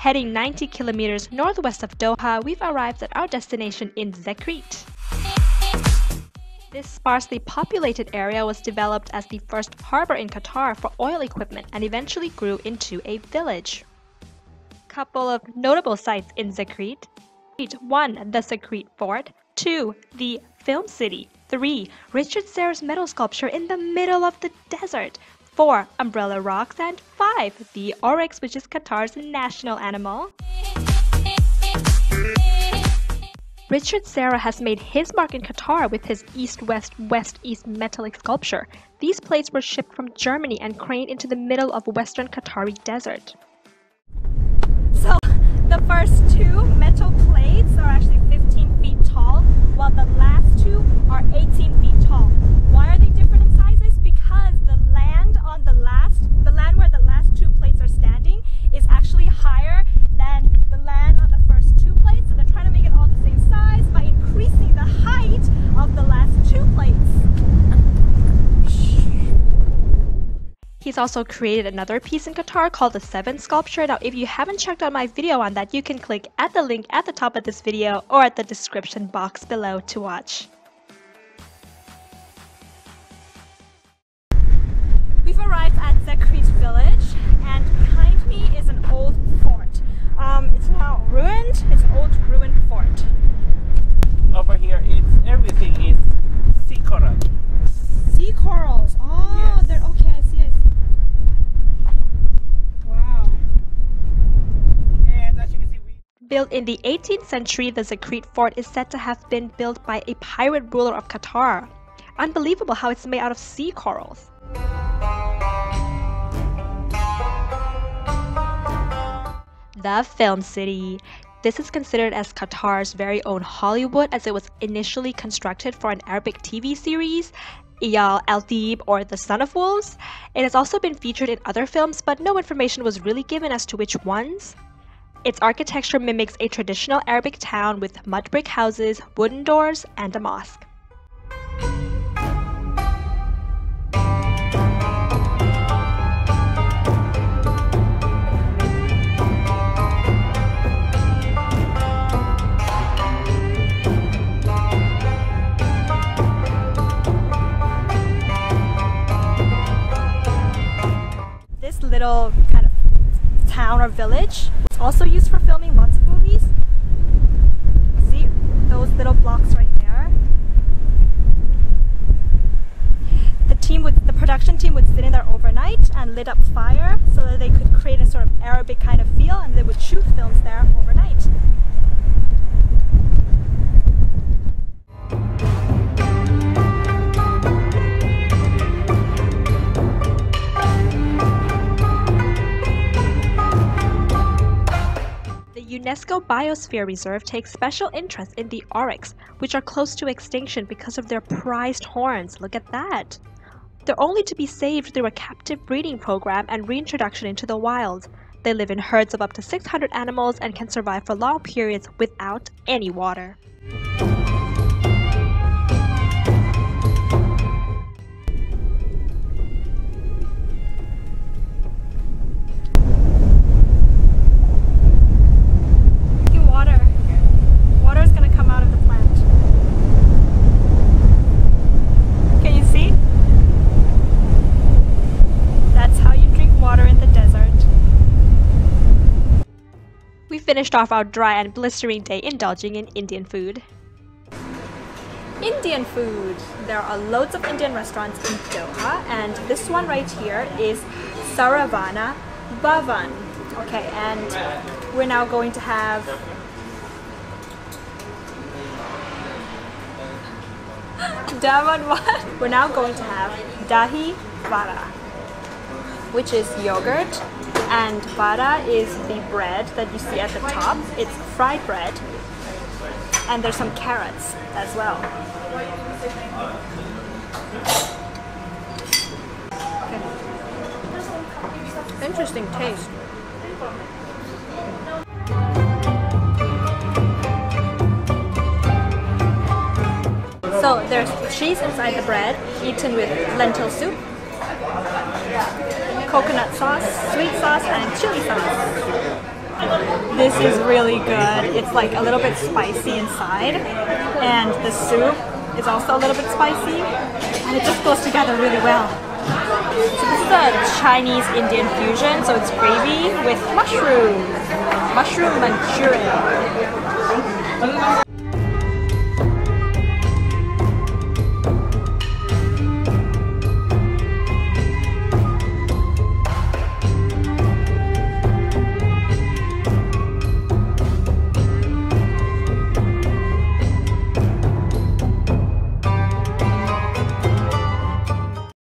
Heading 90 kilometers northwest of Doha, we've arrived at our destination in Zekreet. This sparsely populated area was developed as the first harbor in Qatar for oil equipment and eventually grew into a village. Couple of notable sites in Zekreet. 1. The Zekreet Fort 2. The Film City 3. Richard Serra's metal sculpture in the middle of the desert 4. Umbrella Rocks, and 5. The oryx, which is Qatar's national animal. Richard Serra has made his mark in Qatar with his east-west west-east metallic sculpture. These plates were shipped from Germany and craned into the middle of western Qatari desert. So the first two metal plates are actually 15 feet tall, while the last two are 18 feet tall. Why are they different in sizes? Because the land on the last, the land where the last two plates are standing is actually higher than the land on the first two plates. So they're trying to make it all the same size by increasing the height of the last two plates. He's also created another piece in Qatar called the Seven Sculpture. Now, if you haven't checked out my video on that, you can click at the link at the top of this video or at the description box below to watch. Built in the 18th century, the Zekreet fort is said to have been built by a pirate ruler of Qatar. Unbelievable how it's made out of sea corals. The Film City. This is considered as Qatar's very own Hollywood as it was initially constructed for an Arabic TV series, Iyal Al Dib or The Son of Wolves. It has also been featured in other films, but no information was really given as to which ones. Its architecture mimics a traditional Arabic town with mud brick houses, wooden doors, and a mosque. This little kind of town or village also used for filming lots of movies. See those little blocks right there? The team would, the production team would sit in there overnight and lit up fire so that they could create a sort of Arabic kind of feel and they would shoot films there overnight. UNESCO Biosphere Reserve takes special interest in the oryx, which are close to extinction because of their prized horns. Look at that! They're only to be saved through a captive breeding program and reintroduction into the wild. They live in herds of up to 600 animals and can survive for long periods without any water. Finished off our dry and blistering day indulging in Indian food. Indian food. There are loads of Indian restaurants in Doha, and this one right here is Saravana Bhavan. Okay, and we're now going to have what? We're now going to have dahi vada, which is yogurt, and vada is the bread that you see at the top. It's fried bread, and there's some carrots as well. Interesting taste. So there's cheese inside the bread, eaten with lentil soup, coconut sauce, sweet sauce, and chili sauce. This is really good. It's like a little bit spicy inside, and the soup is also a little bit spicy, and it just goes together really well. So this is a Chinese Indian fusion, so it's gravy with mushroom, mushroom Manchurian.